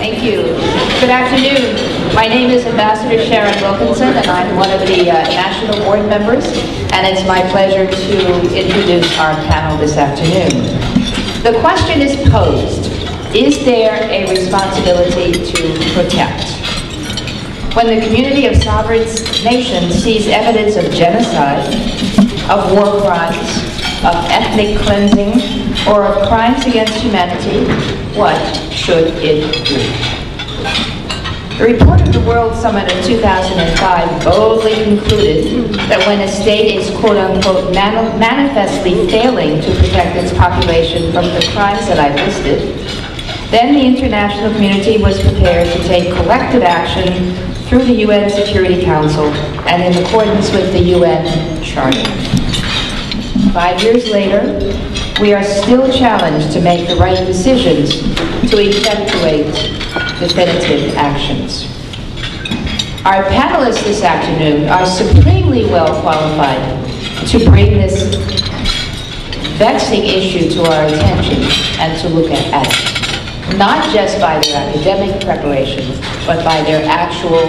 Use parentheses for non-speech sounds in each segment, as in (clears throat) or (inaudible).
Thank you. Good afternoon. My name is Ambassador Sharon Wilkinson, and I'm one of the uh, national board members, and it's my pleasure to introduce our panel this afternoon. The question is posed, is there a responsibility to protect? When the community of sovereign nations sees evidence of genocide, of war crimes, of ethnic cleansing, or of crimes against humanity, what should it do? The report of the World Summit of 2005 boldly concluded that when a state is quote-unquote mani- manifestly failing to protect its population from the crimes that I've listed, then the international community was prepared to take collective action through the UN Security Council and in accordance with the UN Charter. Five years later, we are still challenged to make the right decisions to effectuate definitive actions. Our panelists this afternoon are supremely well qualified to bring this vexing issue to our attention and to look at, it, not just by their academic preparation, but by their actual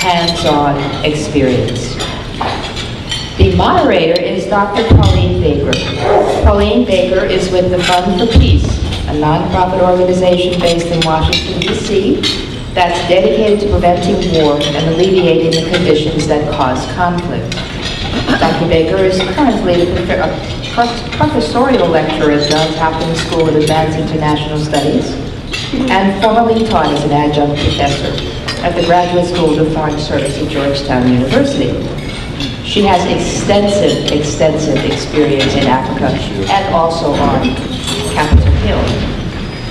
hands-on experience. The moderator is Dr. Pauline Baker. Pauline Baker is with the Fund for Peace, a nonprofit organization based in Washington, D.C. that's dedicated to preventing war and alleviating the conditions that cause conflict. Dr. Baker is currently a professorial lecturer at Johns Hopkins School of Advanced International Studies and formerly taught as an adjunct professor at the Graduate School of Foreign Service at Georgetown University. She has extensive, extensive experience in Africa and also on Capitol Hill.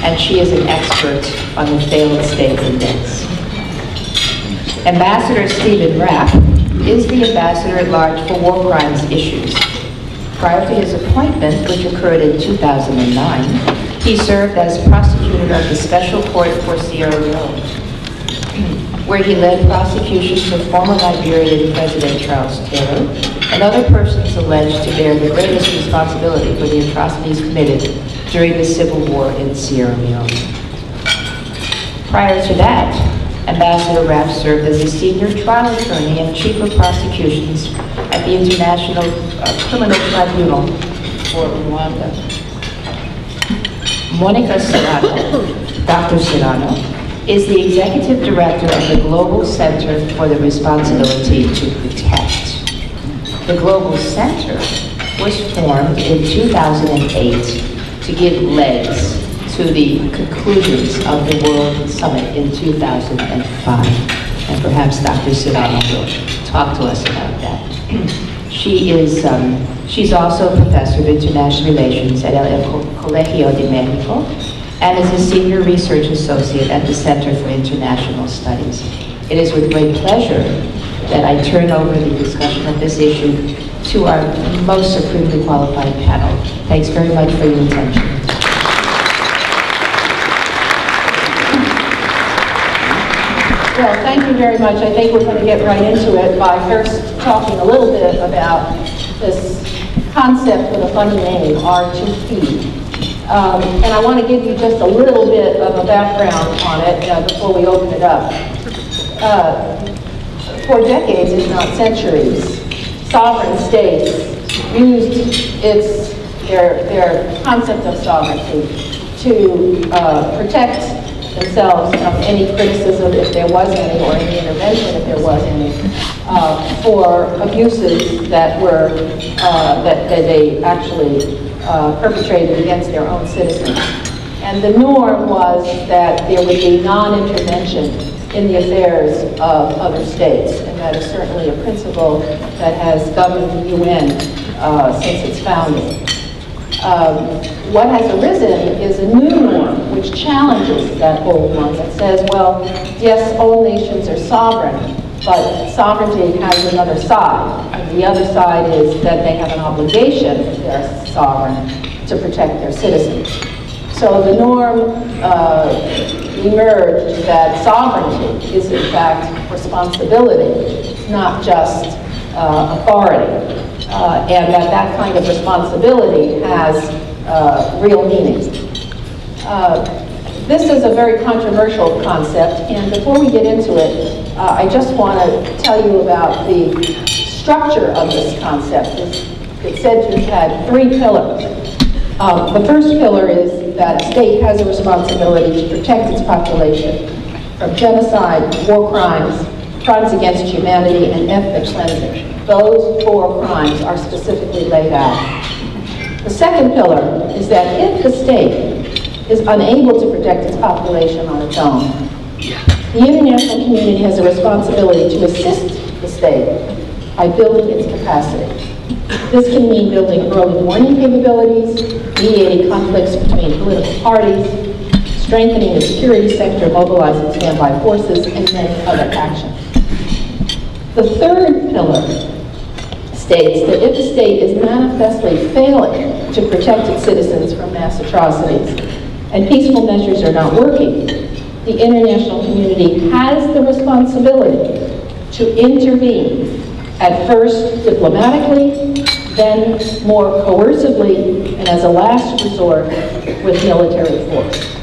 And she is an expert on the failed state index. Ambassador Stephen Rapp is the ambassador at large for war crimes issues. Prior to his appointment, which occurred in 2009, he served as prosecutor of the Special Court for Sierra Leone, where he led prosecutions of former Liberian President Charles Taylor and other persons alleged to bear the greatest responsibility for the atrocities committed during the civil war in Sierra Leone. Prior to that, Ambassador Rapp served as a senior trial attorney and chief of prosecutions at the International uh, Criminal Tribunal for Rwanda. Monica Serrano, Dr. Serrano, is the executive director of the Global Center for the Responsibility to Protect. The Global Center was formed in 2008 to give legs to the conclusions of the World Summit in 2005. And perhaps Dr. Serrano will talk to us about that. (clears throat) she is, um, she's also a professor of international relations at El Colegio de Mexico and is a senior research associate at the Center for International Studies. It is with great pleasure that I turn over the discussion of this issue to our most supremely qualified panel. Thanks very much for your attention. Well, thank you very much. I think we're going to get right into it by first talking a little bit about this concept with a funny name, R2P. Um, and I want to give you just a little bit of a background on it uh, before we open it up. Uh, for decades, if not centuries, sovereign states used its, their, their concept of sovereignty to uh, protect themselves from any criticism, if there was any, or any intervention, if there was any, uh, for abuses that were, uh, that, that they actually uh, perpetrated against their own citizens. And the norm was that there would be non-intervention in the affairs of other states, and that is certainly a principle that has governed the UN uh, since its founding. Um, what has arisen is a new norm which challenges that old one that says, well, yes, all nations are sovereign, but sovereignty has another side. And the other side is that they have an obligation, if they're sovereign, to protect their citizens. So the norm uh, emerged that sovereignty is in fact responsibility, not just uh, authority. Uh, and that that kind of responsibility has uh, real meaning. Uh, this is a very controversial concept, and before we get into it, uh, I just want to tell you about the structure of this concept. It's, it's said to have had three pillars. Um, the first pillar is that a state has a responsibility to protect its population from genocide, war crimes, crimes against humanity, and ethnic cleansing. Those four crimes are specifically laid out. The second pillar is that if the state is unable to protect its population on its own, the international community has a responsibility to assist the state by building its capacity. This can mean building early warning capabilities, mediating conflicts between political parties, strengthening the security sector, mobilizing standby forces, and many other actions. The third pillar states that if a state is manifestly failing to protect its citizens from mass atrocities and peaceful measures are not working, the international community has the responsibility to intervene, at first diplomatically, then more coercively, and as a last resort, with military force.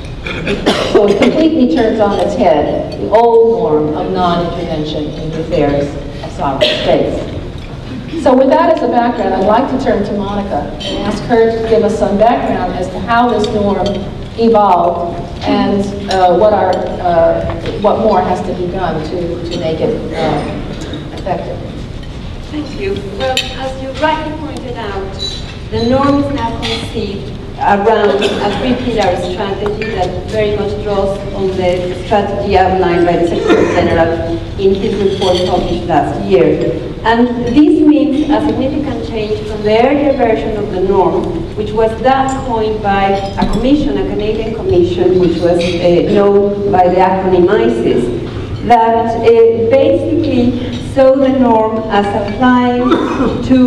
So it completely turns on its head the old norm of non-intervention in the affairs of sovereign states. So with that as a background, I'd like to turn to Monica and ask her to give us some background as to how this norm evolved and uh, what are uh, what more has to be done to, to make it uh, effective. Thank you. Well, as you rightly pointed out, the norm is now conceived around a three-pillar strategy that very much draws on the strategy outlined by the Secretary General in his report published last year. And this means a significant change from the earlier version of the norm, which was that coined by a commission, a Canadian commission, which was uh, known by the acronym ICISS, that uh, basically saw the norm as applying to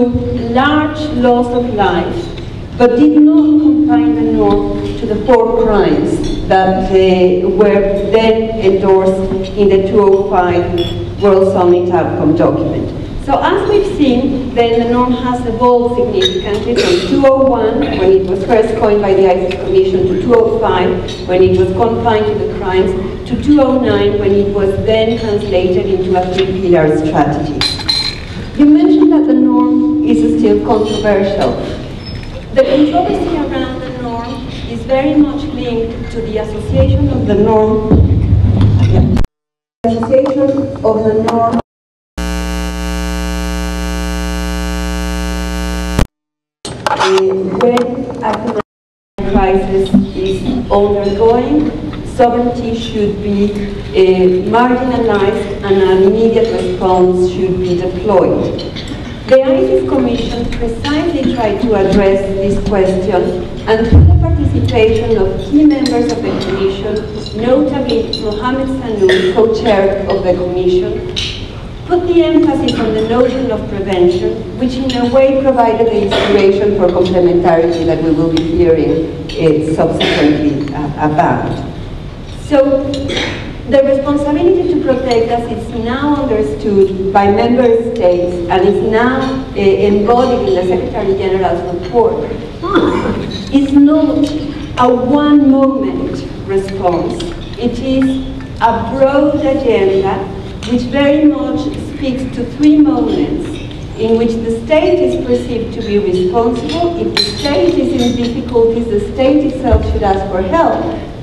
large loss of life but did not confine the norm to the four crimes that uh, were then endorsed in the 205 World Summit Outcome document. So as we've seen, then the norm has evolved significantly from 201, when it was first coined by the ICISS Commission, to 205, when it was confined to the crimes, to 209, when it was then translated into a three-pillar strategy. You mentioned that the norm is still controversial. The controversy around the norm is very much linked to the association of the norm, association of the sovereignty should be uh, marginalized and an immediate response should be deployed. The ICISS Commission precisely tried to address this question and through the participation of key members of the Commission, notably Mohamed Sahnoun, co-chair of the Commission, put the emphasis on the notion of prevention, which in a way provided the inspiration for complementarity that we will be hearing uh, subsequently uh, about. So the responsibility to protect us is now understood by member states and is now uh, embodied in the Secretary General's report. It's not a one moment response. It is a broad agenda which very much speaks to three moments in which the state is perceived to be responsible. If the state is in difficulties, the state itself should ask for help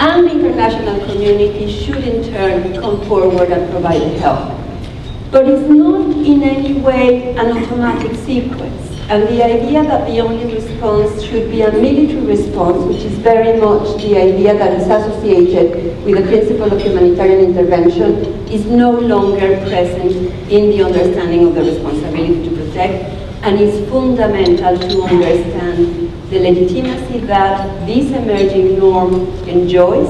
and the international community should in turn come forward and provide help. But it's not in any way an automatic sequence. And the idea that the only response should be a military response, which is very much the idea that is associated with the principle of humanitarian intervention, is no longer present in the understanding of the responsibility to protect, and is fundamental to understand the legitimacy that this emerging norm enjoys,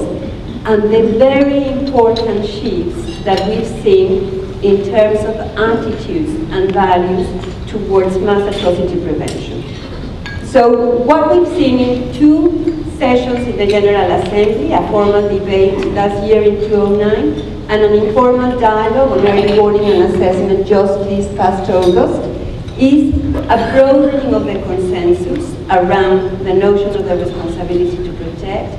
and the very important shifts that we've seen in terms of attitudes and values towards mass atrocity prevention. So what we've seen in two sessions in the General Assembly, a formal debate last year in 2009, and an informal dialogue on early warning and assessment just this past August, a broadening of the consensus around the notion of the responsibility to protect,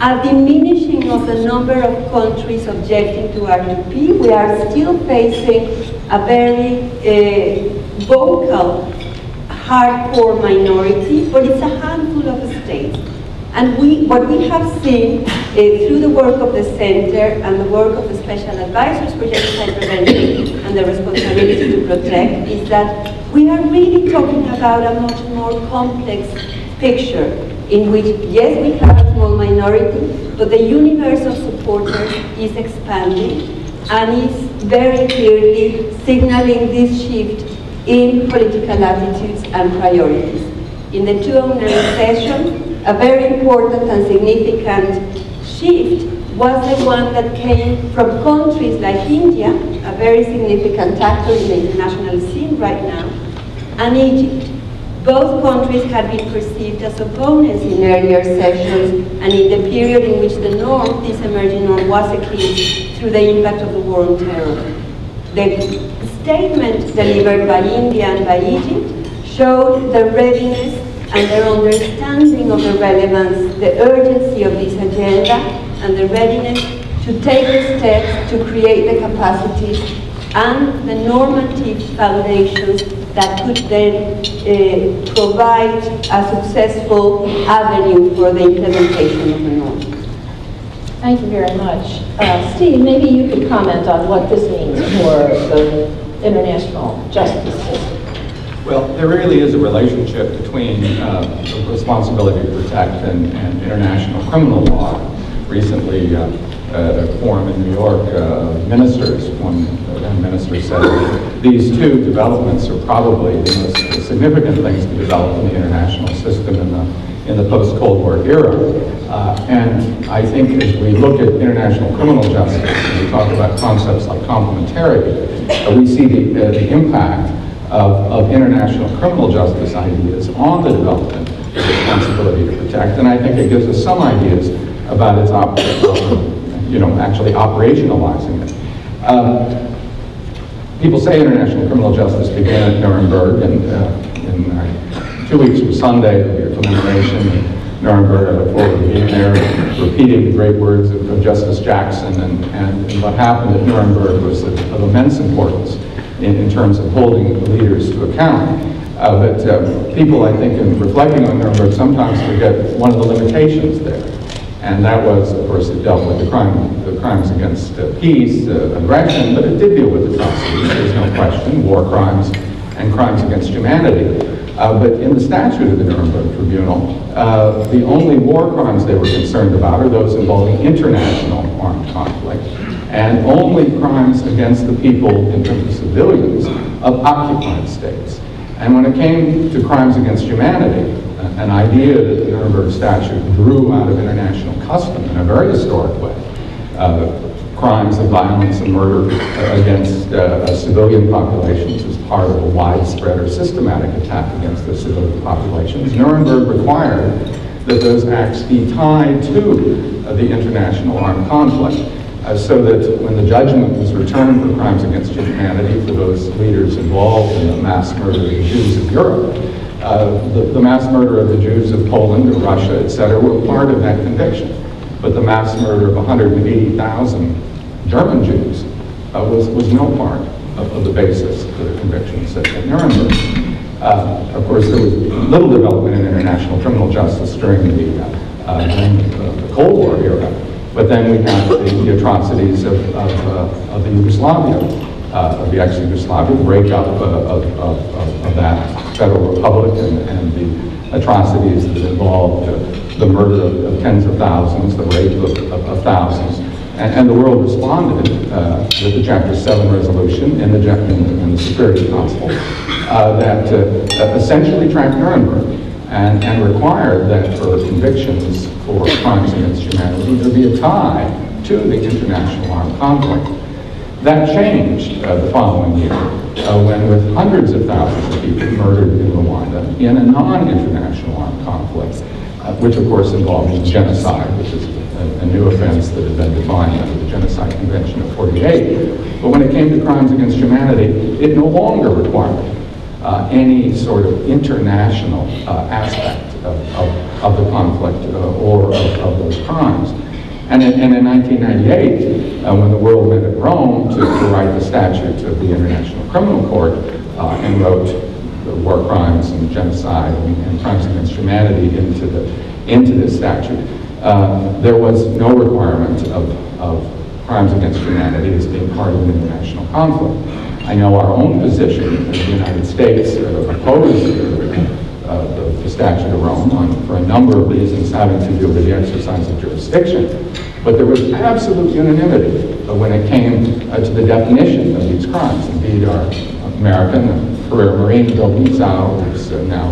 a diminishing of the number of countries objecting to R2P. We are still facing a very uh, vocal, hardcore minority, but it's a handful of states. And we, what we have seen uh, through the work of the center and the work of the special advisors for genocide prevention and the responsibility to protect is that we are really talking about a much more complex picture in which, yes, we have a small minority, but the universe of supporters is expanding and is very clearly signaling this shift in political attitudes and priorities. In the 2009 session, a very important and significant shift was the one that came from countries like India, a very significant actor in the international scene right now, and Egypt. Both countries had been perceived as opponents in earlier sessions and in the period in which the North, this emerging norm, was eclipsed through the impact of the war on terror. The statement delivered by India and by Egypt showed the readiness and their understanding of the relevance, the urgency of this agenda, and the readiness to take the steps to create the capacities and the normative foundations that could then uh, provide a successful avenue for the implementation of the norm. Thank you very much. Uh, Steve, maybe you could comment on what this means for the international justice system. Well, there really is a relationship between uh, the responsibility to protect and, and, international criminal law. Recently, uh, at a forum in New York, uh, ministers, one, one minister said these two developments are probably the most significant things to develop in the international system in the, in the post-Cold War era. Uh, and I think as we look at international criminal justice, and we talk about concepts like complementarity, uh, we see the, uh, the impact of, of international criminal justice ideas on the development of responsibility to protect. And I think it gives us some ideas about its, op you know, actually operationalizing it. Um, people say international criminal justice began at Nuremberg, and uh, in uh, two weeks from Sunday, be commemoration Nuremberg. Look forward to being there, repeating the great words of, of Justice Jackson, and, and, and, what happened at Nuremberg was of, of immense importance in, in terms of holding leaders to account. Uh, but uh, people, I think, in reflecting on Nuremberg, sometimes forget one of the limitations there. And that was, of course, it dealt with the, crime, the crimes against uh, peace, uh, aggression, but it did deal with the atrocities, there's no question, war crimes and crimes against humanity. Uh, but in the statute of the Nuremberg Tribunal, uh, the only war crimes they were concerned about are those involving international armed conflict and only crimes against the people in terms of civilians of occupied states. And when it came to crimes against humanity, an idea that the Nuremberg Statute grew out of international custom in a very historic way, uh, crimes of violence and murder against uh, civilian populations as part of a widespread or systematic attack against the civilian populations. Nuremberg required that those acts be tied to uh, the international armed conflict uh, so that when the judgment was returned for crimes against humanity for those leaders involved in the mass murder of Jews of Europe, the, the, mass murder of the Jews of Poland or Russia, et cetera, were part of that conviction. But the mass murder of 180,000 German Jews uh, was, was no part of, of, the basis for the convictions at, at Nuremberg. Uh, of course, there was little development in international criminal justice during the, uh, uh, the Cold War era. But then we have the, the atrocities of, of, uh, of the Yugoslavia, uh, of the ex-Yugoslavia, the breakup of, of, of, of, that federal republic and, and the atrocities that involved the murder of, tens of thousands, the rape of, thousands. And, and, the world responded uh, with the Chapter 7 resolution in the, in in the Security Council uh, that uh, essentially tracked Nuremberg and, and required that for convictions for crimes against humanity, there be a tie to the international armed conflict. That changed uh, the following year uh, when with hundreds of thousands of people murdered in Rwanda in a non-international armed conflict, uh, which of course involved genocide, which is a, a, new offense that had been defined under the Genocide Convention of 48. But when it came to crimes against humanity, it no longer required uh, any sort of international uh, aspect of, of of the conflict uh, or of, of those crimes. And in, and in 1998, uh, when the world met at Rome to, to write the statute of the International Criminal Court uh, and wrote the war crimes and genocide and, and crimes against humanity into the into this statute, uh, there was no requirement of, of crimes against humanity as being part of an international conflict. I know our own position as the United States uh, opposed uh, the, the Statute of Rome on, for a number of reasons having to do with the exercise of jurisdiction. But there was absolute unanimity when it came uh, to the definition of these crimes. Indeed, our American career Marine, Bill Lietzau, who's uh, now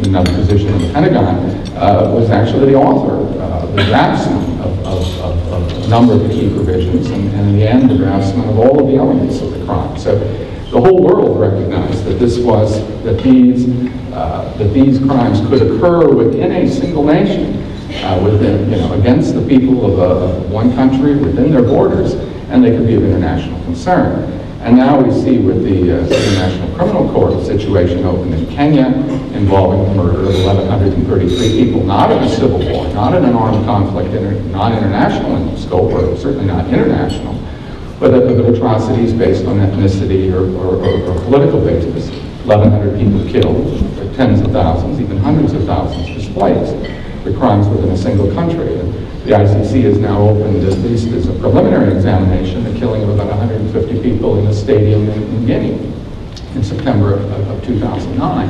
in another position in the Pentagon, uh, was actually the author, uh, the draftsman of, of, of, of, a number of the key provisions, and, and in the end, the draftsman of all of the elements of the crime. So the whole world recognized that this was, that these, uh, that these crimes could occur within a single nation, uh, within, you know, against the people of, of one country, within their borders, and they could be of international concern. And now we see with the uh, International Criminal Court situation open in Kenya involving the murder of 1,133 people, not in a civil war, not in an armed conflict, not international in scope, or certainly not international, but of, atrocities based on ethnicity or, or, or, or political basis. 1,100 people killed, tens of thousands, even hundreds of thousands displaced, the crimes within a single country. And the ICC has now opened, at least as a preliminary examination, the killing of about 150 people in a stadium in, in Guinea in September of, of 2009.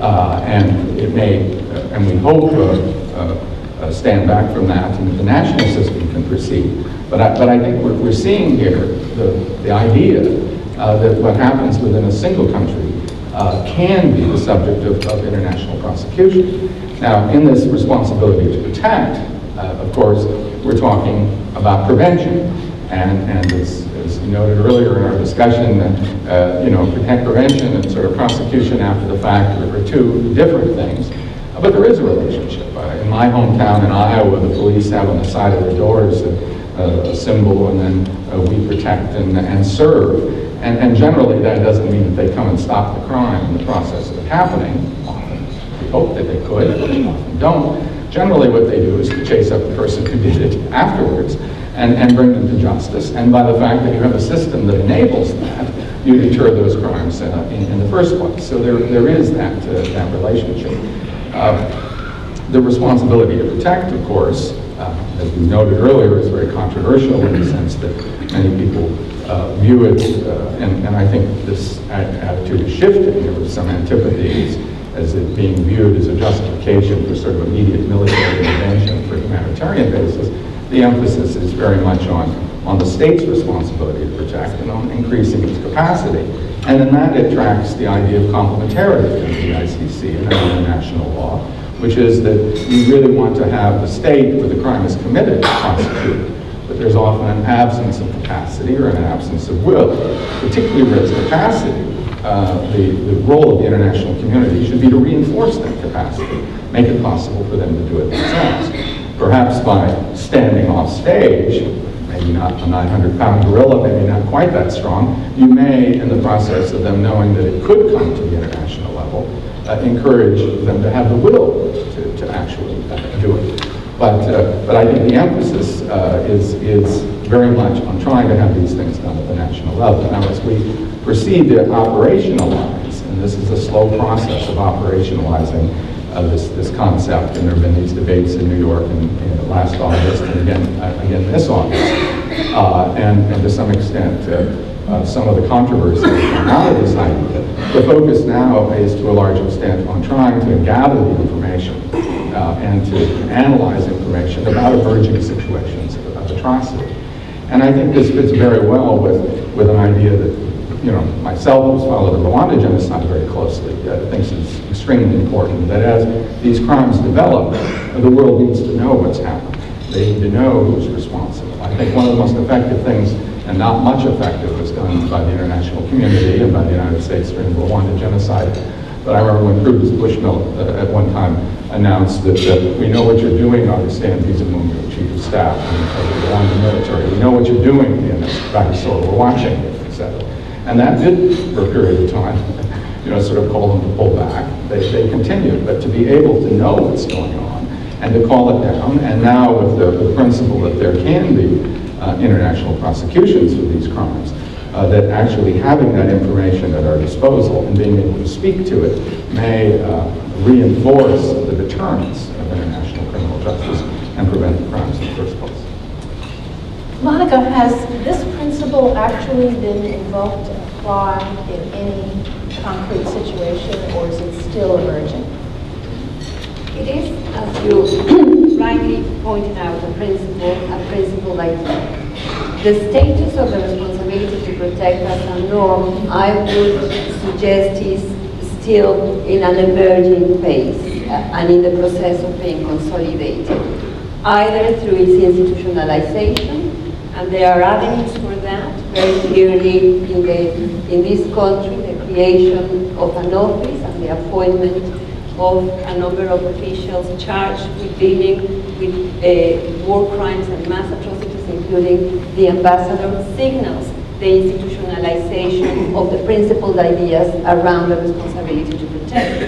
Uh, and it may, uh, and we hope, uh, uh, uh, stand back from that and the national system can proceed. But I, but I think we're, we're seeing here the, the idea uh, that what happens within a single country can be the subject of, of international prosecution. Now, in this responsibility to protect, uh, of course, we're talking about prevention. And, and as, as you noted earlier in our discussion, uh, you know, protect prevention and sort of prosecution after the fact are two different things. But there is a relationship. Uh, in my hometown in Iowa, the police have on the side of their doors a, a symbol, and then uh, we protect and, and serve. And, and generally, that doesn't mean that they come and stop the crime in the process of it happening. We hope that they could, but often don't. Generally what they do is to chase up the person who did it afterwards and, and bring them to justice. And by the fact that you have a system that enables that, you deter those crimes uh, in, in, the first place. So there, there is that, uh, that relationship. Uh, the responsibility to protect, of course, uh, as we noted earlier, is very controversial in the sense that many people uh, view it, uh, and, and I think this attitude is shifting. There was some antipathies as it being viewed as a justification for sort of immediate military intervention for humanitarian basis, the emphasis is very much on, on the state's responsibility to protect and on increasing its capacity. And in that it tracks the idea of complementarity in the ICC and international law, which is that you really want to have the state where the crime is committed prosecuted. But there's often an absence of capacity or an absence of will, particularly where it's capacity uh, the, the role of the international community should be to reinforce that capacity, make it possible for them to do it themselves. Perhaps by standing off stage, maybe not a 900-pound gorilla, maybe not quite that strong, you may, in the process of them knowing that it could come to the international level, uh, encourage them to have the will to, to actually uh, do it. But, uh, but I think the emphasis uh, is, is very much on trying to have these things done at the national level. Now, as we proceed to operationalize, and this is a slow process of operationalizing uh, this, this concept, and there have been these debates in New York in, in last August and again, uh, again this August, uh, and, and to some extent uh, some of the controversy out of this idea. The focus now is to a large extent on trying to gather the information uh, and to analyze information about emerging situations of atrocity. And I think this fits very well with, with an idea that you know, myself, who's followed the Rwanda genocide very closely, uh, thinks it's extremely important that as these crimes develop, the world needs to know what's happened. They need to know who's responsible. I think one of the most effective things, and not much effective, was done by the international community and by the United States during the Rwanda genocide. But I remember when Prudence Bushnell uh, at one time announced that uh, we know what you're doing, Augustin Bizimungu, Chief of Staff of the military. We know what you're doing in Bagosora. We're watching it, etc. And that did, for a period of time, (laughs) you know, sort of call them to pull back. They, they continued, but to be able to know what's going on and to call it down, and now with the, the principle that there can be uh, international prosecutions for these crimes, uh, that actually having that information at our disposal and being able to speak to it may uh, reinforce the deterrence of international criminal justice and prevent crimes in the first place. Monica, has this principle actually been invoked and applied in any concrete situation, or is it still emerging? It is, as you (clears throat) rightly pointed out, a principle, a principle like the status of the responsibility to protect as a norm, I would suggest is still in an emerging phase uh, and in the process of being consolidated, either through its institutionalization, and there are avenues for that, very clearly in, the, in this country, the creation of an office and the appointment of a number of officials charged with dealing with uh, war crimes and mass atrocities, including the ambassador, signals the institutionalization of the principled ideas around the responsibility to protect.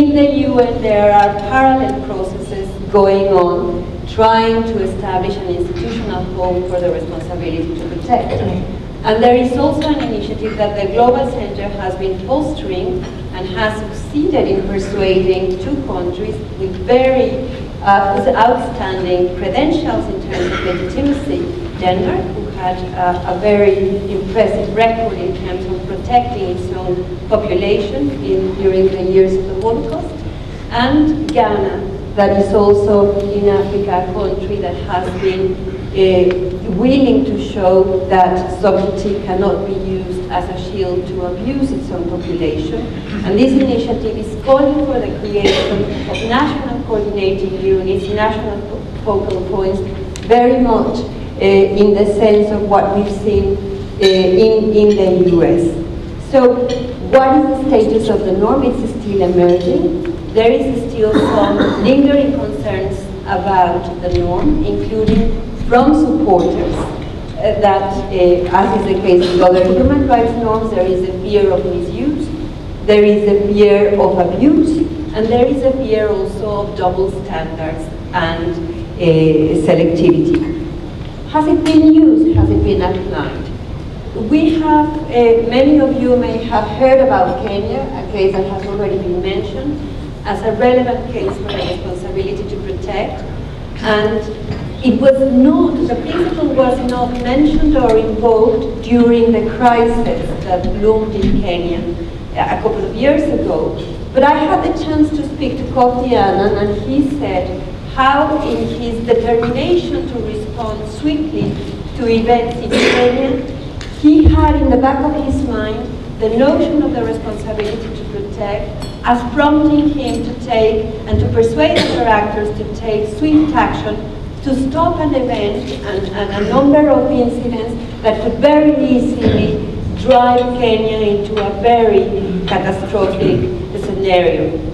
In the UN, there are parallel processes going on trying to establish an institutional home for the responsibility to protect. And there is also an initiative that the Global Center has been fostering and has succeeded in persuading two countries with very uh, outstanding credentials in terms of legitimacy. Denmark, had uh, a very impressive record in terms of protecting its own population in, during the years of the Holocaust, and Ghana, that is also in Africa a country that has been uh, willing to show that sovereignty cannot be used as a shield to abuse its own population. And this initiative is calling for the creation of national coordinating units, national focal points, very much in the sense of what we've seen uh, in, in the US. So what is the status of the norm? It's still emerging there is still some (coughs) lingering concerns about the norm, including from supporters. Uh, that, uh, as is the case with other human rights norms, there is a fear of misuse, there is a fear of abuse, and there is a fear also of double standards and uh, selectivity. Has it been used? Has it been applied? We have, uh, many of you may have heard about Kenya, a case that has already been mentioned as a relevant case for the responsibility to protect. And it was not, the principle was not mentioned or invoked during the crisis that loomed in Kenya a couple of years ago. But I had the chance to speak to Kofi Annan and he said how in his determination to respond swiftly to events in Kenya, he had in the back of his mind the notion of the responsibility to protect as prompting him to take and to persuade other actors to take swift action to stop an event and, and, a number of incidents that could very easily drive Kenya into a very catastrophic scenario.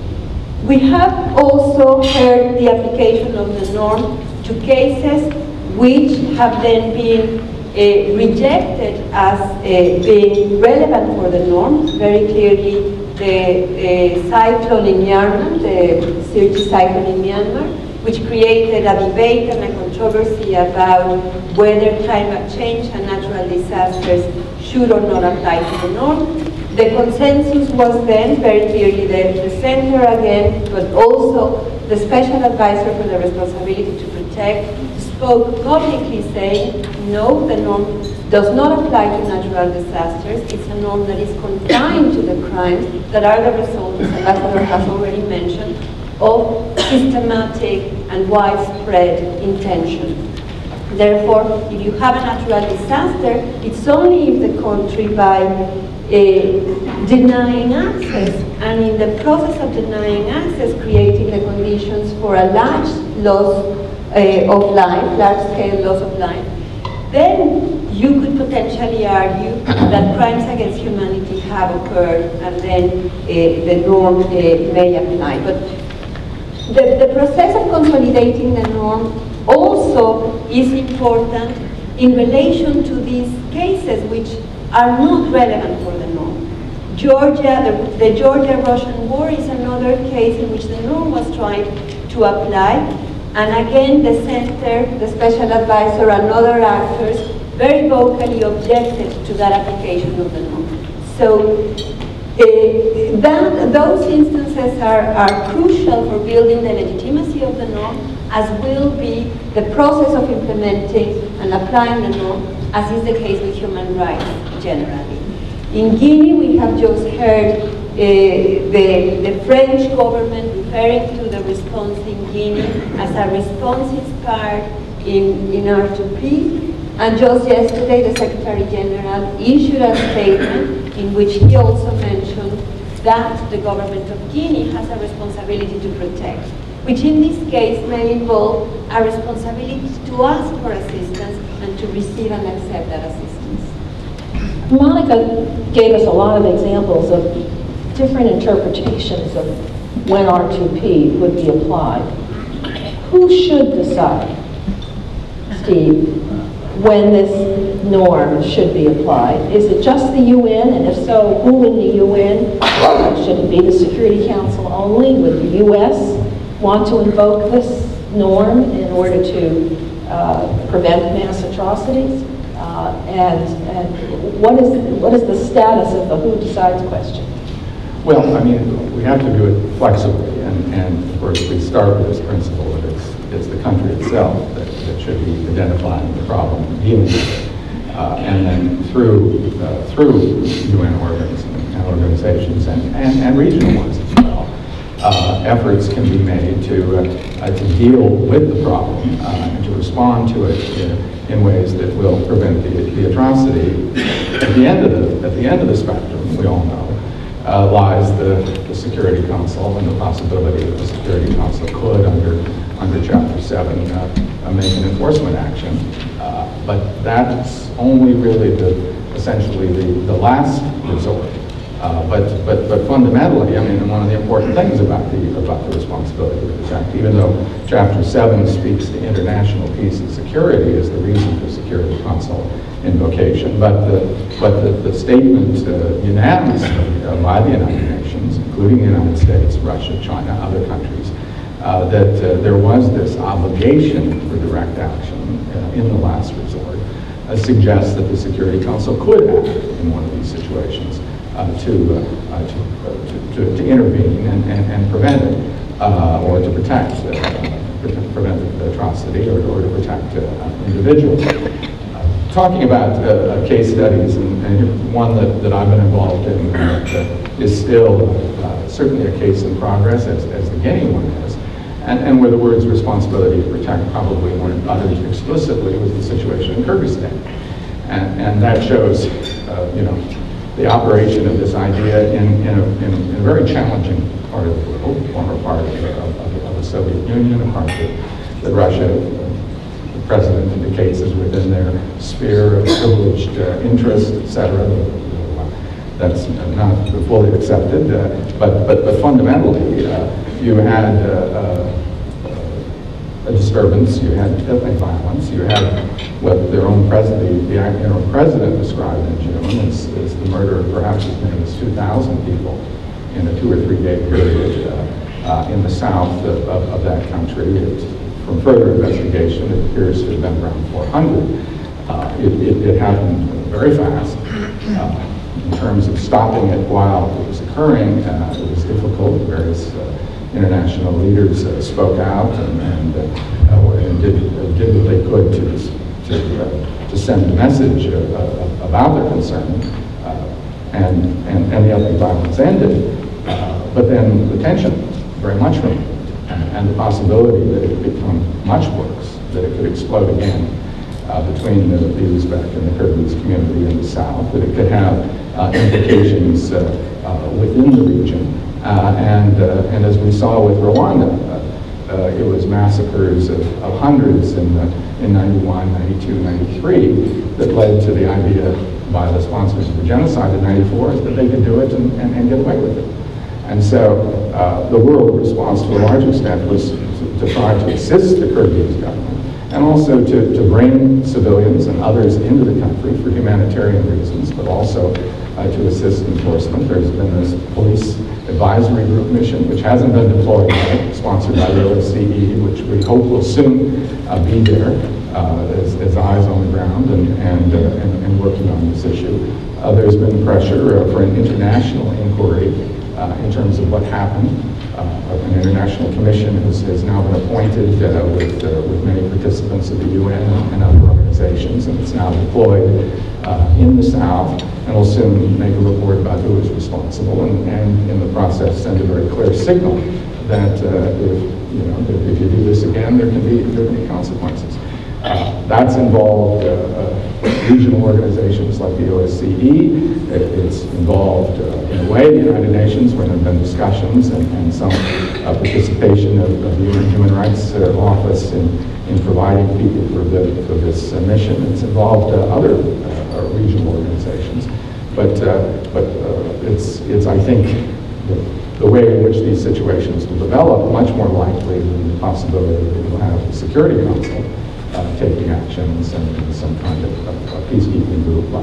We have also heard the application of the norm to cases which have then been uh, rejected as uh, being relevant for the norm, very clearly the uh, cyclone in Myanmar, the Sirte cyclone in Myanmar, which created a debate and a controversy about whether climate change and natural disasters should or not apply to the north. The consensus was then very clearly the, the center again, but also the special advisor for the responsibility to protect spoke publicly saying, no, the norm does not apply to natural disasters. It's a norm that is confined to the crimes that are the result, as Ambassador has already mentioned, of systematic and widespread intention. Therefore, if you have a natural disaster, it's only if the country, by denying access, and in the process of denying access, creating the conditions for a large loss uh, of life, large-scale loss of life, then you could potentially argue that crimes against humanity have occurred and then uh, the norm uh, may apply. But the, the process of consolidating the norm also is important in relation to these cases which are not relevant for the norm. Georgia, the, the Georgia-Russian war is another case in which the norm was trying to apply. And again, the center, the special advisor, and other actors very vocally objected to that application of the norm. So uh, that, those instances are, are crucial for building the legitimacy of the norm, as will be the process of implementing and applying the law, as is the case with human rights generally. In Guinea, we have just heard uh, the, the French government referring to the response in Guinea as a responsive part in, in R2P. And just yesterday, the Secretary General issued a statement in which he also mentioned that the government of Guinea has a responsibility to protect, which in this case may involve a responsibility to ask for assistance and to receive and accept that assistance. Monica gave us a lot of examples of different interpretations of when R2P would be applied. Who should decide, Steve, when this norm should be applied? Is it just the UN, and if so, who in the UN? Should it be the Security Council only? Would the US want to invoke this norm in order to uh, prevent mass atrocities? Uh, and and what, is, what is the status of the who decides question? Well, I mean, we have to do it flexibly, and, and of course we start with this principle that it's, it's the country itself that, that should be identifying the problem and dealing with it. Uh, and then through, uh, through UN organs and organizations and, and, and regional ones uh, efforts can be made to, uh, to deal with the problem uh, and to respond to it in, in ways that will prevent the, the atrocity. At the end of the, at the end of the spectrum, we all know, uh, lies the, the Security Council and the possibility that the Security Council could, under, under Chapter 7, uh, make an enforcement action. But that's only really the, essentially the, the last resort. Uh, but, but, but fundamentally, I mean, one of the important things about the, about the responsibility to protect, even though Chapter 7 speaks to international peace and security as the reason for Security Council invocation, but the, but the, the statement uh, unanimously uh, by the United Nations, including the United States, Russia, China, other countries, uh, that uh, there was this obligation for direct action in the last resort, suggests that the Security Council could act in one of these situations to, to, to, to, intervene and, and, and prevent it, or to protect, prevent the atrocity, or, or to protect individuals talking about uh, case studies, and, and, one that, that I've been involved in that uh, is still uh, certainly a case in progress, as, as the Guinea one is, and, and where the words responsibility to protect probably weren't uttered explicitly was the situation in Kyrgyzstan. And, and that shows, uh, you know, the operation of this idea in, in, a, in, a, very challenging part of the world, former part of, of, of the Soviet Union, a part that, that Russia the president indicates is within their sphere of privileged uh, interest, et cetera. That's not fully accepted, uh, but, but, but fundamentally, uh, you had uh, uh, a disturbance, you had ethnic violence, you had what their own president, the their own president described in June as the murder of perhaps as many as 2,000 people in a two or three day period uh, in the south of, of, of that country. From further investigation, it appears to have been around 400. Uh, it, it, it, happened very fast. Uh, in terms of stopping it while it was occurring, uh, it was difficult. Various uh, international leaders uh, spoke out and, uh, and did, did, what they could to, to, send a message about their concern. and, and, and the ethnic violence ended. but then the tension very much remained and the possibility that it could become much worse, that it could explode again uh, between the, the Uzbek and the Kyrgyz community in the south, that it could have uh, implications uh, uh within the region. Uh, and, uh, and as we saw with Rwanda, it was massacres of, of hundreds in, in 91, 92, 93 that led to the idea by the sponsors of the genocide in 94 that they could do it and, and, and get away with it. And so uh, the world response to a large extent was to, to, try to assist the Kyrgyz government and also to, to bring civilians and others into the country for humanitarian reasons, but also uh, to assist enforcement. There's been this police advisory group mission, which hasn't been deployed yet, sponsored by the OSCE, which we hope will soon uh, be there uh, as, as, eyes on the ground and, and, uh, and, and, working on this issue. Uh, there's been pressure uh, for an international inquiry in terms of what happened. an international commission has, has now been appointed with, with many participants of the UN and other organizations, and it's now deployed in the South and will soon make a report about who is responsible and, and in the process send a very clear signal that uh, if, you know, if, if, you do this again, there can be, there can be consequences. Uh, that's involved uh, uh, regional organizations like the OSCE. It, it's involved, uh, in a way, the United Nations, where there have been discussions and, and some uh, participation of, of, the Human Rights Office in, in providing people for, the, for this mission. It's involved other organizations. But, but it's, it's, I think, the, the way in which these situations will develop much more likely than the possibility that you'll have a Security Council uh, taking actions and some kind of peacekeeping group by,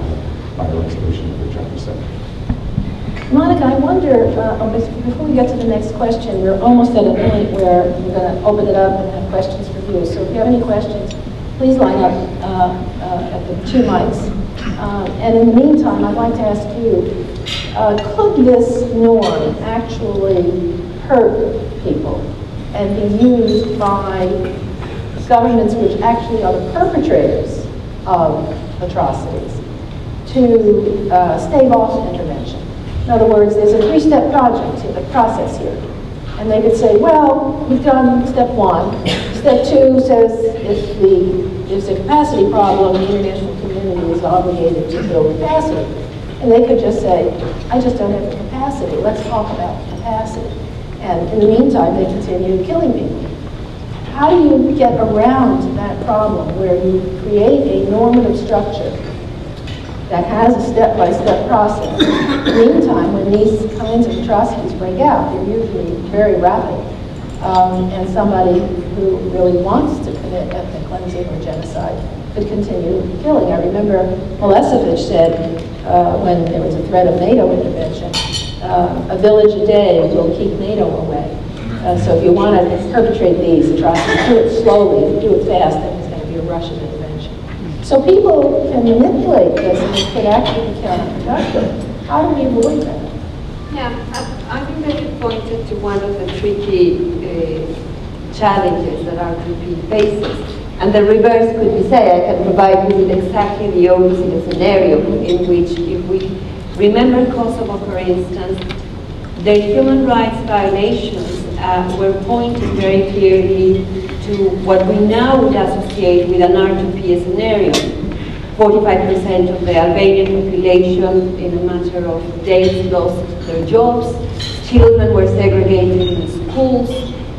by a resolution of the Chapter 7. Monica, I wonder, uh, oh, before we get to the next question, we're almost at a point where we're going to open it up and have questions for you. So if you have any questions, please line up uh, uh, at the two mics. Um, and in the meantime, I'd like to ask you, uh, could this norm actually hurt people and be used by governments which actually are the perpetrators of atrocities to uh, stave off intervention. In other words, there's a three-step project, a process here. And they could say, well, we've done step one. Step two says if the if a capacity problem, the international community is obligated to build capacity. And they could just say, I just don't have the capacity. Let's talk about capacity. And in the meantime, they continue killing people. How do you get around that problem where you create a normative structure that has a step-by-step -step process? Meantime, when these kinds of atrocities break out, they're usually very rapid. Um, and somebody who really wants to commit ethnic cleansing or genocide could continue killing. I remember Milosevic said uh, when there was a threat of NATO intervention, uh, a village a day will keep NATO away. Uh, so if you want to perpetrate these atrocities, do it slowly. If you do it fast, then it's going to be a Russian intervention. So people can manipulate this and it could actually be counterproductive. How do we avoid that? Yeah, I, I think that you pointed to one of the tricky uh, challenges that our country faces. And the reverse could be said, I can provide you with exactly the opposite scenario in which if we remember Kosovo, for instance, the human rights violations uh, were pointed very clearly to what we now would associate with an R2P scenario. 45% of the Albanian population in a matter of days lost their jobs. Children were segregated in schools.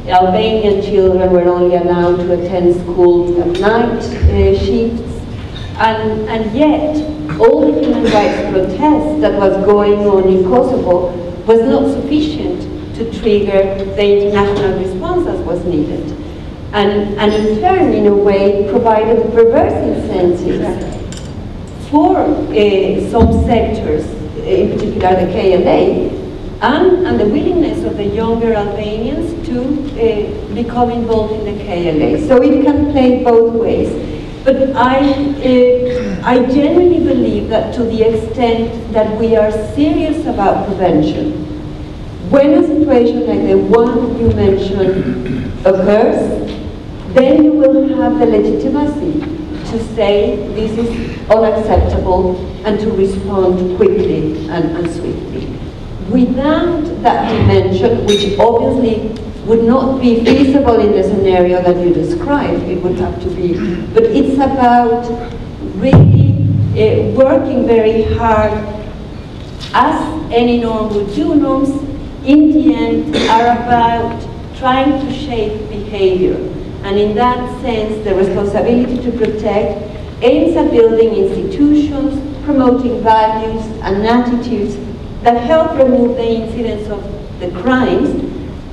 Albanian children were only allowed to attend school at night uh, shifts. And, and yet, all the human rights protests that was going on in Kosovo was not sufficient to trigger the international response as was needed. And, and in turn, in a way, provided perverse incentive for uh, some sectors, in particular the KLA, and, and the willingness of the younger Albanians to uh, become involved in the KLA. So it can play both ways. But I, uh, I genuinely believe that to the extent that we are serious about prevention, when a situation like the one you mentioned occurs, then you will have the legitimacy to say this is unacceptable and to respond quickly and, and swiftly. Without that dimension, which obviously would not be feasible in the scenario that you described, it would have to be, but it's about really uh, working very hard as any norm would do. Norms in the end are about trying to shape behavior. And in that sense, the responsibility to protect aims at building institutions, promoting values and attitudes that help remove the incidence of the crimes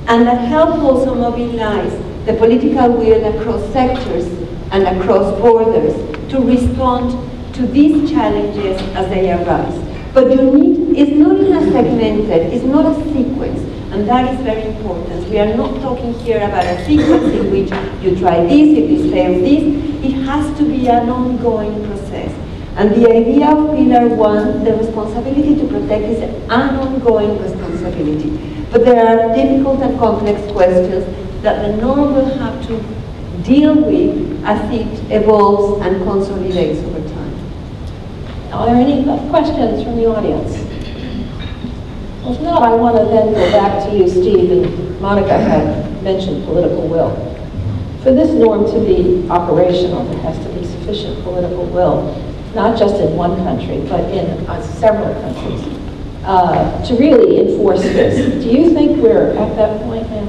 and that help also mobilize the political will across sectors and across borders to respond to these challenges as they arise. But you need, it's not in a segmented, it's not a sequence, and that is very important. We are not talking here about a sequence in which you try this, if this fails this. It has to be an ongoing process. And the idea of Pillar 1, the responsibility to protect is an ongoing responsibility. But there are difficult and complex questions that the norm will have to deal with as it evolves and consolidates over time. Are there any questions from the audience? Well, if not, I want to then go back to you, Steve, and Monica had mentioned political will. For this norm to be operational, there has to be sufficient political will, not just in one country, but in uh, several countries, uh, to really enforce this. Do you think we're at that point now?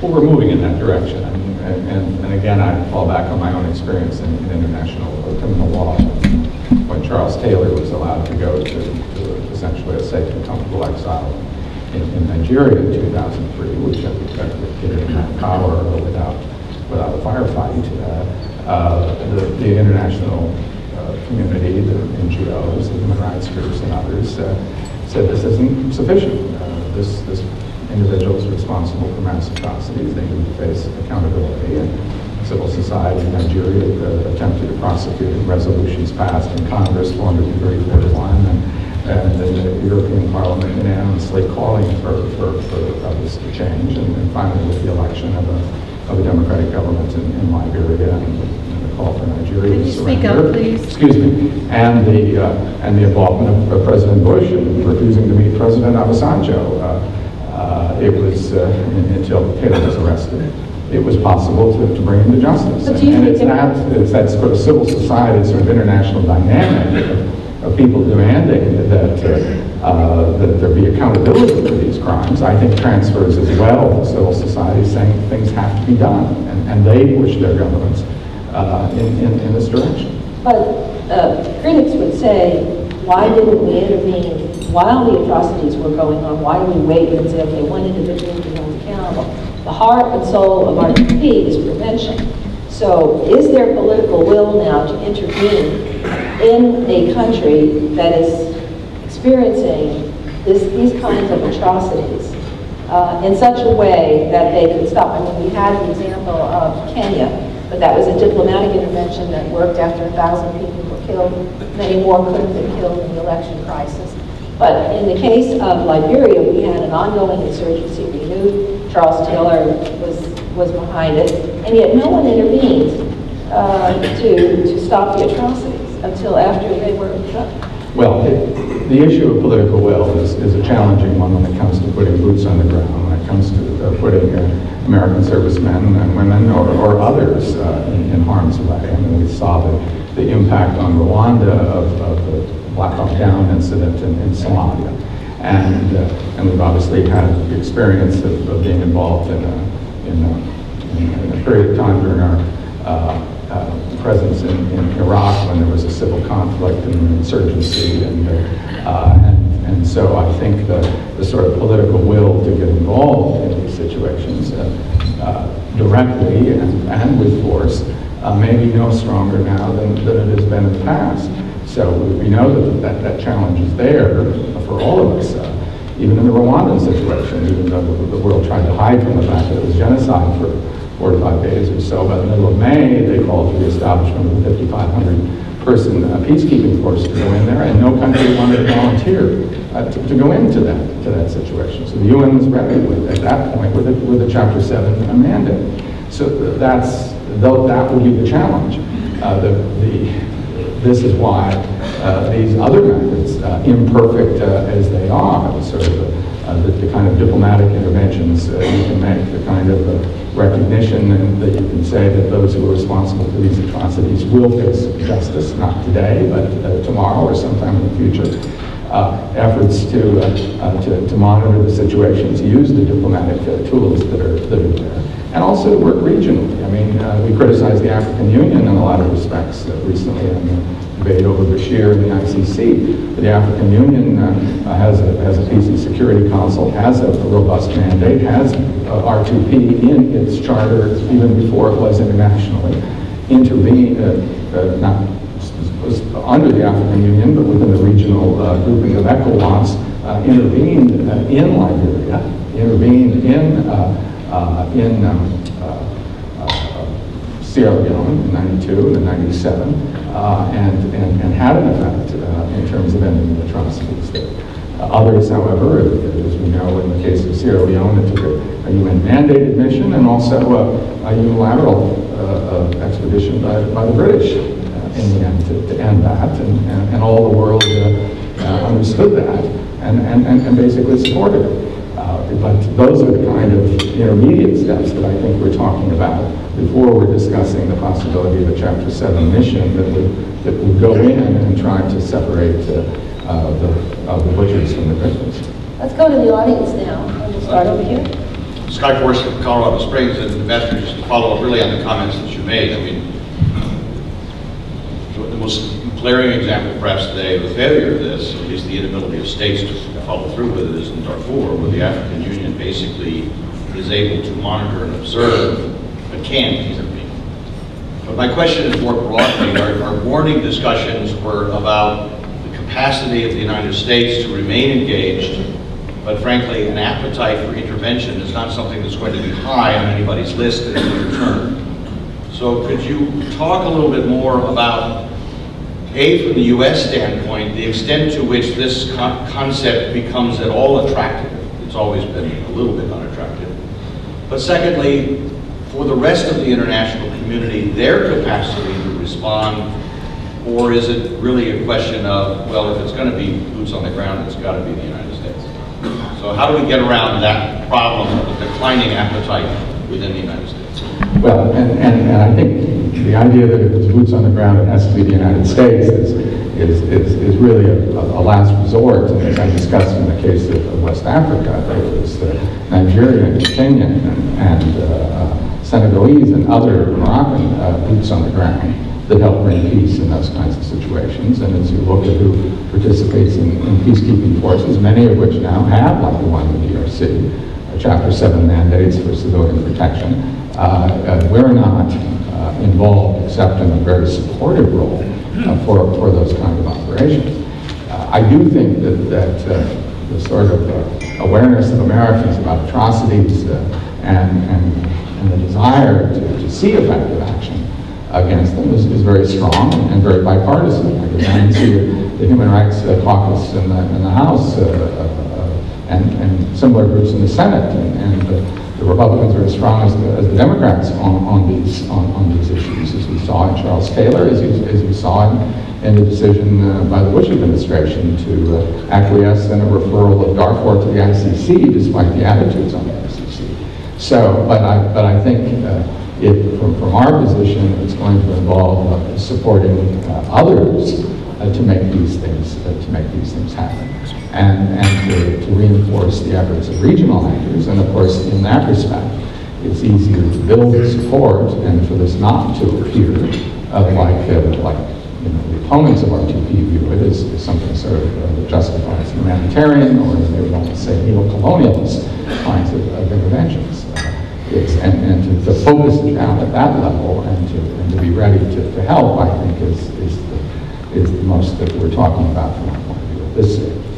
Well, we're moving in that direction. I mean, and, and, again, I fall back on my own experience in, in international criminal law. When Charles Taylor was allowed to go to, to essentially a safe and comfortable exile in, in Nigeria in 2003, which i gave him that power without, without a firefight, uh, uh, the, the international community, the NGOs, the human rights groups, and others uh, said this isn't sufficient. Uh, this, this individual is responsible for mass atrocities. They need to face accountability. And civil society in Nigeria uh, attempted to prosecute resolutions passed in Congress 431 and, and the European Parliament unanimously calling for, for, for this to change. And, and finally, with the election of a, of a democratic government in, in Liberia and call for Nigeria Can you speak up, please? Excuse me. And the, uh, and the involvement of President Bush in refusing to meet President Obasanjo. Uh, uh, it was, uh, (laughs) until Taylor was arrested, it was possible to, to bring him to justice. And and it's not, it's that sort of civil society, sort of international dynamic of, of people demanding that, uh, uh, that there be accountability for these crimes, I think transfers as well to civil society saying things have to be done. And, and they push their governments uh, in, in, in this direction. But uh, critics would say, why didn't we intervene while the atrocities were going on? Why did we wait and say, okay, one individual can hold accountable? The heart and soul of R2P is prevention. So is there political will now to intervene in a country that is experiencing this, these kinds of atrocities uh, in such a way that they could stop? I mean, we had the example of Kenya, but that was a diplomatic intervention that worked after a thousand people were killed. Many more could have been killed in the election crisis. But in the case of Liberia, we had an ongoing insurgency renewed. Charles Taylor was, was behind it, and yet no one intervened uh, to, to stop the atrocities until after they were done. Well, it, the issue of political will is, is a challenging one when it comes to putting boots on the ground, comes to uh, putting uh, American servicemen and women or, or others uh, in, in, harm's way. I mean, we saw the, the impact on Rwanda of, of the Black Hawk Down incident in, in Somalia. And, uh, and we've obviously had the experience of, of being involved in a, in, a, in a period of time during our uh, uh, presence in, in, Iraq when there was a civil conflict and an insurgency. And, uh, and, so I think the, the sort of political will to get involved in these situations uh, uh, directly and, and with force uh, may be no stronger now than, than it has been in the past. So we know that that, that challenge is there for all of us. Uh, even in the Rwandan situation, even though the world tried to hide from the fact that it was genocide for 45 days or so, by the middle of May, they called for the establishment of a 5,500 person uh, peacekeeping force to go in there, and no country wanted to volunteer uh, to, to, go into that to that situation. So the UN was ready with, at that point with a, with a Chapter 7 mandate. So that's that will be the challenge. Uh, the, the this is why uh, these other methods, uh, imperfect uh, as they are, sort of uh, the, the, kind of diplomatic interventions you can make, the kind of recognition and that you can say that those who are responsible for these atrocities will face justice, not today, but tomorrow or sometime in the future. Uh, efforts to, uh, to, to, monitor the situations, use the diplomatic uh, tools that are, that are there, and also to work regionally. I mean, we criticize the African Union in a lot of respects recently on the debate over Bashir and the ICC. The African Union has, a, has a peace and security council, has a, robust mandate, has R2P in its charter even before it was internationally intervened, uh, uh, not under the African Union, but within the regional uh, grouping of ECOWAS, uh, intervened uh, in Liberia, intervened in, uh, uh, in um, uh, Sierra Leone in 92 and 97, and, and, and had an effect in terms of ending the atrocities there. others, however, as we know in the case of Sierra Leone, it took a, UN mandated mission and also a, a unilateral expedition by, by the British in the end to, to end that, and, and, and, all the world uh, uh, understood that and, and, and, basically supported it. Uh, but those are the kind of intermediate steps that I think we're talking about before we're discussing the possibility of a Chapter 7 mission that would, that would go in and try to separate uh, uh, the, the butchers from the victims. Let's go to the audience now. We'll start over here. Sky Force from Colorado Springs, and Ambassador, just to follow up really on the comments that you made. I mean, the most glaring example perhaps today of the failure of this, is the inability of states to follow through with it, is in Darfur, where the African Union basically is able to monitor and observe, but can't intervene. But my question is more broadly, our, our warning discussions were about the capacity of the United States to remain engaged, but frankly, an appetite for intervention is not something that's going to be high on anybody's list in the near term. So could you talk a little bit more about a, from the U.S. standpoint, the extent to which this con concept becomes at all attractive. It's always been a little bit unattractive. But secondly, for the rest of the international community, their capacity to respond, or is it really a question of, well, if it's going to be boots on the ground, it's got to be the United States. So how do we get around that problem of declining appetite within the United States? Well, and, and, and I think the idea that if it's boots on the ground, it has to be the United States is, is, is, is really a, a, last resort. And as I discussed in the case of, of West Africa, it was Nigerian, Kenyan, and, and uh, uh, Senegalese and other Moroccan uh, boots on the ground that help bring peace in those kinds of situations. And as you look at who participates in, in peacekeeping forces, many of which now have, like the one in the DRC, Chapter 7 mandates for civilian protection, uh, uh, we're not uh, involved except in a very supportive role uh, for, for those kind of operations. Uh, I do think that, that uh, the sort of awareness of Americans about atrocities and, and, and the desire to, to see effective action against them is, is very strong and very bipartisan. I can see the Human Rights Caucus in the, in the House and, and similar groups in the Senate and, and the Republicans are as strong as the, as the Democrats on, on, these, on, on these issues, as we saw in Charles Taylor, as, you, as we saw in, in the decision uh, by the Bush administration to uh, acquiesce in a referral of Darfur to the ICC, despite the attitudes on the ICC. So, but I, but I think uh, it, from, from our position, it's going to involve uh, supporting uh, others uh, to make these things to make these things happen and, and to, to reinforce the efforts of regional actors. And of course, in that respect, it's easier to build support and for this not to appear uh, like, uh, like you know, the opponents of R2P view it as, as something sort of uh, justifies humanitarian or they would to say neo-colonialist kinds of, of interventions. Uh, it's, and and to, to, focus it down at that level and to, and to be ready to, to help, I think, is, is, the, is the most that we're talking about from our point of view at this stage.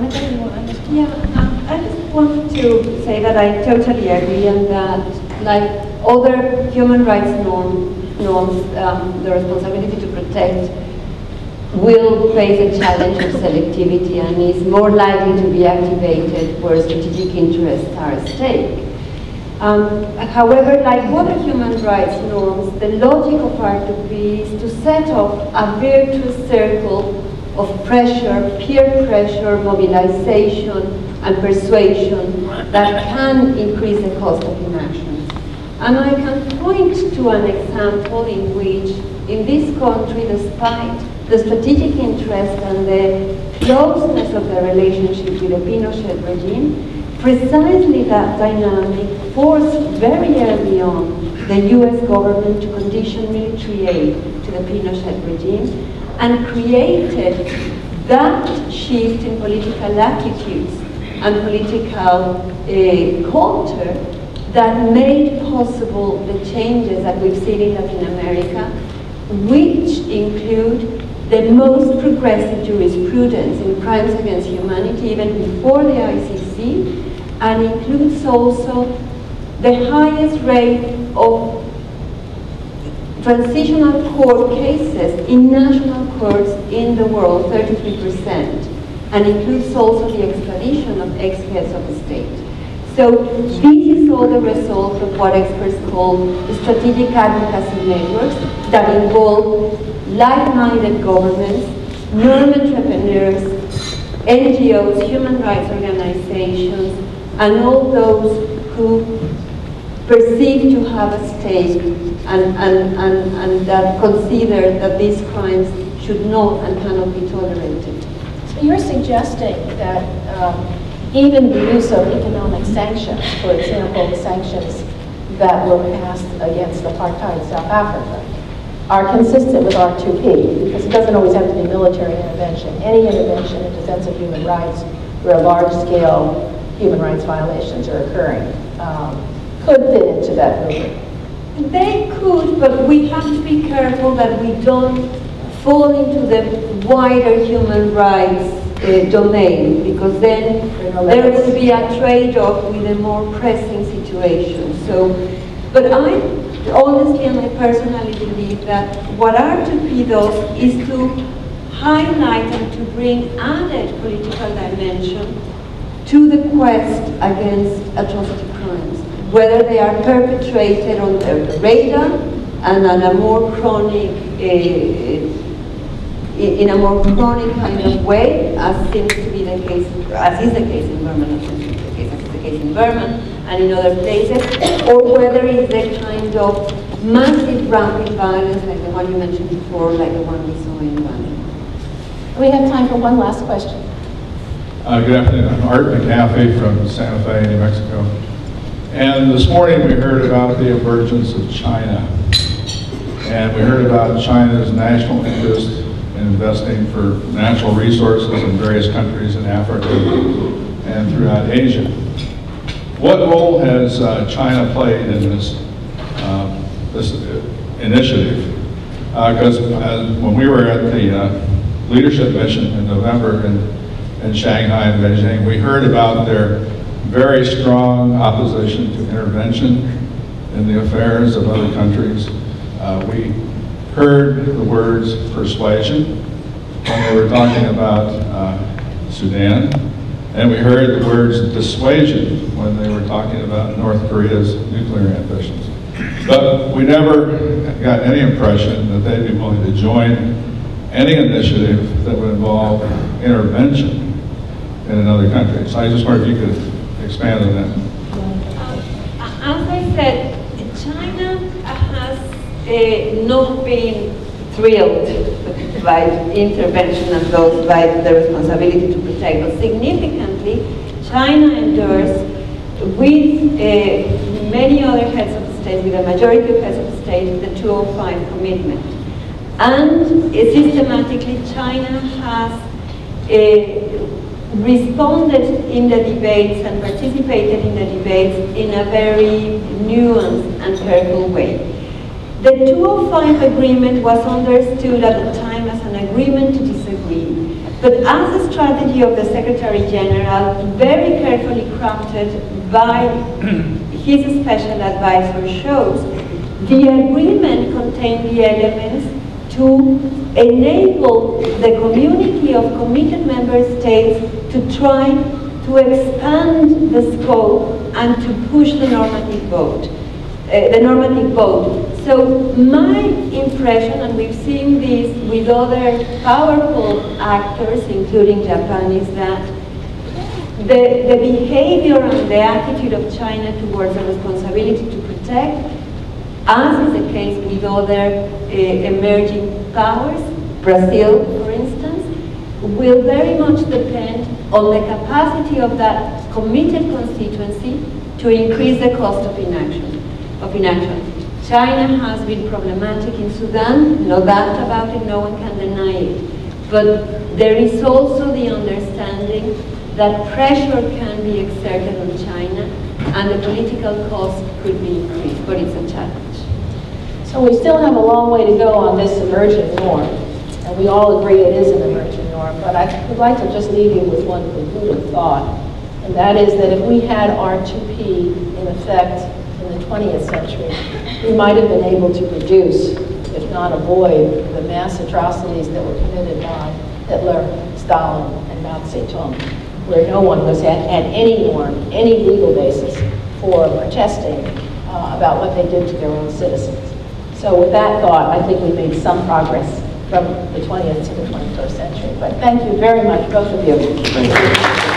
Yeah, um, I just wanted to say that I totally agree and that, like other human rights norm, norms, um, the responsibility to protect will face a challenge of selectivity and is more likely to be activated where strategic interests are at stake. Um, however, like other human rights norms, the logic of R2P is to set off a virtuous circle of pressure, peer pressure, mobilization, and persuasion that can increase the cost of inaction. And I can point to an example in which, in this country, despite the strategic interest and the closeness of the relationship with the Pinochet regime, precisely that dynamic forced very early on the US government to condition military aid to the Pinochet regime and created that shift in political attitudes and political uh, culture that made possible the changes that we've seen in Latin America, which include the most progressive jurisprudence in crimes against humanity even before the ICC, and includes also the highest rate of transitional court cases in national courts in the world, 33%, and includes also the extradition of ex-heads of state. So this is all the result of what experts call strategic advocacy networks that involve like-minded governments, norm entrepreneurs, NGOs, human rights organizations, and all those who perceive to have a stake and, and, and, and that consider that these crimes should not and cannot be tolerated. So you're suggesting that um, even the use of economic sanctions, for example, the sanctions that were passed against apartheid South Africa, are consistent with R2P, because it doesn't always have to be military intervention. Any intervention in defense of human rights where large-scale human rights violations are occurring um, could fit into that movement. They could, but we have to be careful that we don't fall into the wider human rights uh, domain, because then there will be a trade-off with a more pressing situation. So, but I honestly and I personally believe that what R2P does is to highlight and to bring added political dimension to the quest against atrocity crimes, whether they are perpetrated on the radar and on a more chronic uh, in a more chronic kind of way, as seems to be the case, as is the case in Burma, not the case, as is the case in Burma and in other places, or whether it's the kind of massive rapid violence like the one you mentioned before, like the one we saw in Uganda. We have time for one last question. Uh, good afternoon. I'm Art McAfee from Santa Fe, New Mexico. And this morning we heard about the emergence of China. And we heard about China's national interest in investing for natural resources in various countries in Africa and throughout Asia. What role has uh, China played in this, uh, this initiative? Because uh, when we were at the uh, leadership mission in November in, in Shanghai and Beijing, we heard about their very strong opposition to intervention in the affairs of other countries. Uh, we heard the words persuasion when they were talking about uh, Sudan, and we heard the words dissuasion when they were talking about North Korea's nuclear ambitions. But we never got any impression that they'd be willing to join any initiative that would involve intervention in another country. So I just wonder if you could expand on that. Um, as I said, China has uh, not been thrilled (laughs) by intervention and those by the responsibility to protect. But significantly, China endorsed with uh, many other heads of state, with a majority of heads of state, the 205 commitment. And uh, systematically, China has uh, responded in the debates and participated in the debates in a very nuanced and careful way. The 205 agreement was understood at the time as an agreement to disagree, but as a strategy of the Secretary General, very carefully crafted by (clears throat) his special advisor shows, the agreement contained the elements to enable the community of committed member states to try to expand the scope and to push the normative vote, uh, the normative vote. So my impression, and we've seen this with other powerful actors, including Japan, is that the, the behavior and the attitude of China towards the responsibility to protect, as is the case with other uh, emerging powers, Brazil, for instance, will very much depend on the capacity of that committed constituency to increase the cost of inaction. Of inaction. China has been problematic in Sudan, no doubt about it, no one can deny it. But there is also the understanding that pressure can be exerted on China and the political cost could be increased. but it's a challenge. So we still have a long way to go on this emerging norm, and we all agree it is an emerging norm, but I would like to just leave you with one concluding thought, and that is that if we had R2P in effect in the 20th century, we might have been able to reduce, if not avoid, the mass atrocities that were committed by Hitler, Stalin, and Mao Zedong, where no one was at, at any norm, any legal basis for protesting uh, about what they did to their own citizens. So with that thought, I think we made some progress from the 20th to the 21st century. But thank you very much, both of you.